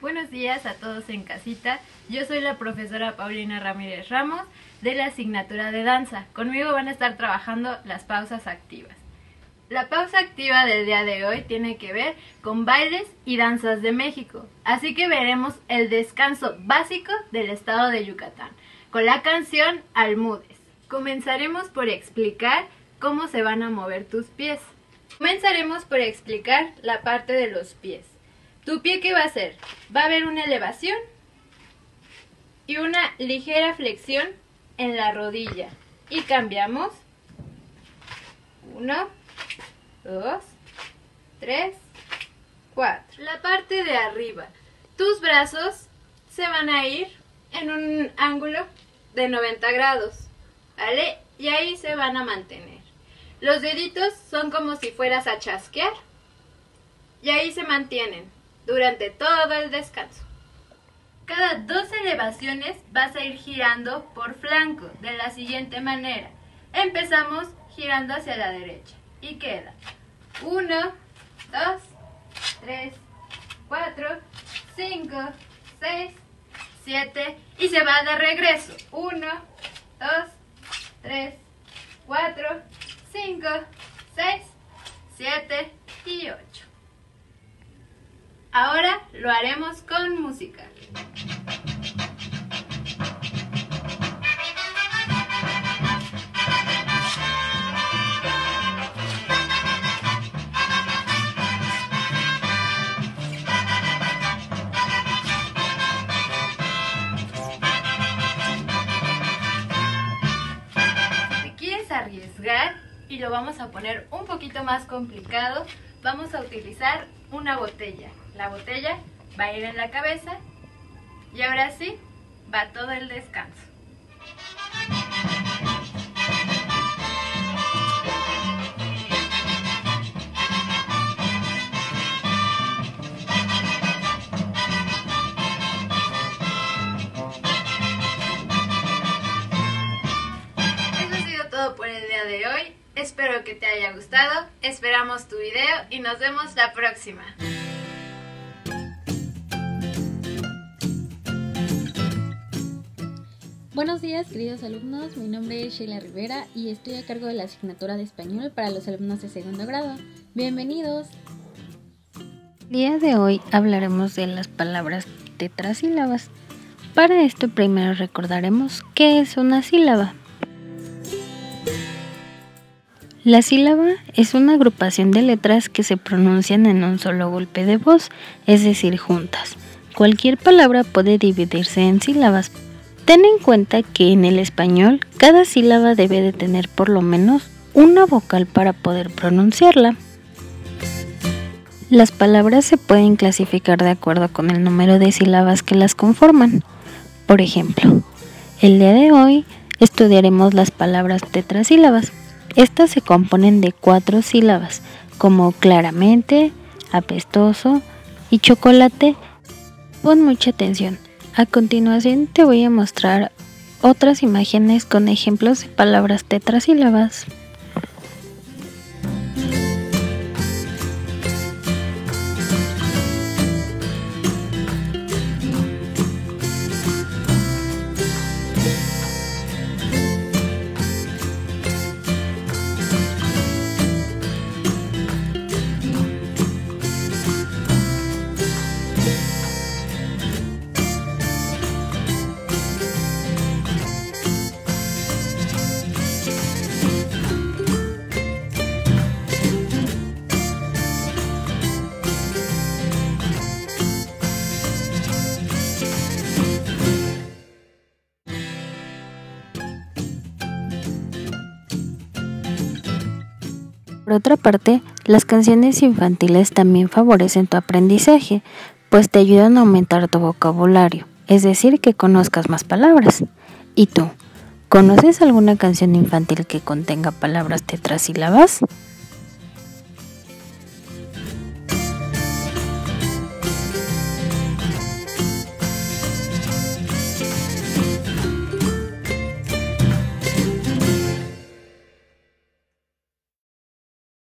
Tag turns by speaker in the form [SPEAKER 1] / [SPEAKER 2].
[SPEAKER 1] Buenos días a todos en casita. Yo soy la profesora Paulina Ramírez Ramos de la asignatura de danza. Conmigo van a estar trabajando las pausas activas. La pausa activa del día de hoy tiene que ver con bailes y danzas de México. Así que veremos el descanso básico del estado de Yucatán con la canción Almudes. Comenzaremos por explicar cómo se van a mover tus pies. Comenzaremos por explicar la parte de los pies. ¿Tu pie qué va a hacer? Va a haber una elevación y una ligera flexión en la rodilla. Y cambiamos. Uno, dos, tres, cuatro. La parte de arriba. Tus brazos se van a ir en un ángulo de 90 grados. ¿Vale? Y ahí se van a mantener. Los deditos son como si fueras a chasquear. Y ahí se mantienen durante todo el descanso. Cada dos elevaciones vas a ir girando por flanco de la siguiente manera. Empezamos girando hacia la derecha y queda 1, 2, 3, 4, 5, 6, 7 y se va de regreso. 1, 2, 3, 4, 5, 6, 7 y 8. Ahora lo haremos con música. Y lo vamos a poner un poquito más complicado, vamos a utilizar una botella. La botella va a ir en la cabeza y ahora sí va todo el descanso. Por el día de hoy. Espero que te haya gustado. Esperamos tu video y nos vemos la próxima.
[SPEAKER 2] Buenos días, queridos alumnos. Mi nombre es Sheila Rivera y estoy a cargo de la asignatura de español para los alumnos de segundo grado. Bienvenidos. El día de hoy hablaremos de las palabras tetrasílabas. Para esto primero recordaremos qué es una sílaba. La sílaba es una agrupación de letras que se pronuncian en un solo golpe de voz, es decir, juntas. Cualquier palabra puede dividirse en sílabas. Ten en cuenta que en el español cada sílaba debe de tener por lo menos una vocal para poder pronunciarla. Las palabras se pueden clasificar de acuerdo con el número de sílabas que las conforman. Por ejemplo, el día de hoy estudiaremos las palabras tetrasílabas. Estas se componen de cuatro sílabas, como claramente, apestoso y chocolate. Pon mucha atención. A continuación te voy a mostrar otras imágenes con ejemplos de palabras tetrasílabas. Por otra parte, las canciones infantiles también favorecen tu aprendizaje, pues te ayudan a aumentar tu vocabulario, es decir, que conozcas más palabras. ¿Y tú? ¿Conoces alguna canción infantil que contenga palabras tetrasílabas?